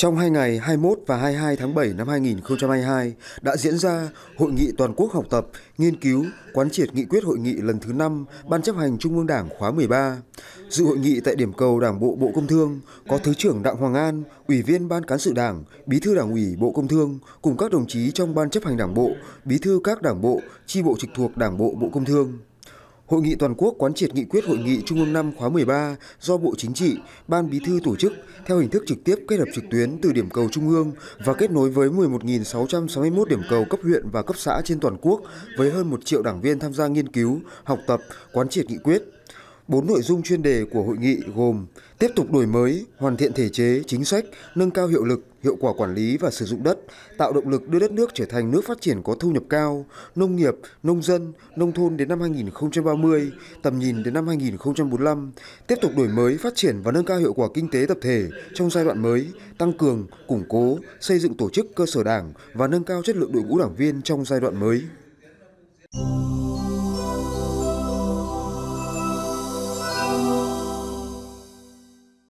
Trong hai ngày 21 và 22 tháng 7 năm 2022 đã diễn ra Hội nghị toàn quốc học tập, nghiên cứu, quán triệt nghị quyết hội nghị lần thứ 5 Ban chấp hành Trung ương Đảng khóa 13. Dự hội nghị tại điểm cầu Đảng bộ Bộ Công Thương có Thứ trưởng Đặng Hoàng An, Ủy viên Ban Cán sự Đảng, Bí thư Đảng ủy Bộ Công Thương cùng các đồng chí trong Ban chấp hành Đảng bộ, Bí thư các Đảng bộ, chi bộ trực thuộc Đảng bộ Bộ Công Thương. Hội nghị toàn quốc quán triệt nghị quyết hội nghị Trung ương năm khóa 13 do Bộ Chính trị, Ban Bí thư tổ chức theo hình thức trực tiếp kết hợp trực tuyến từ điểm cầu Trung ương và kết nối với 11.661 điểm cầu cấp huyện và cấp xã trên toàn quốc với hơn 1 triệu đảng viên tham gia nghiên cứu, học tập, quán triệt nghị quyết. Bốn nội dung chuyên đề của hội nghị gồm tiếp tục đổi mới, hoàn thiện thể chế, chính sách, nâng cao hiệu lực, hiệu quả quản lý và sử dụng đất, tạo động lực đưa đất nước trở thành nước phát triển có thu nhập cao, nông nghiệp, nông dân, nông thôn đến năm 2030, tầm nhìn đến năm 2045, tiếp tục đổi mới, phát triển và nâng cao hiệu quả kinh tế tập thể trong giai đoạn mới, tăng cường, củng cố, xây dựng tổ chức cơ sở đảng và nâng cao chất lượng đội ngũ đảng viên trong giai đoạn mới.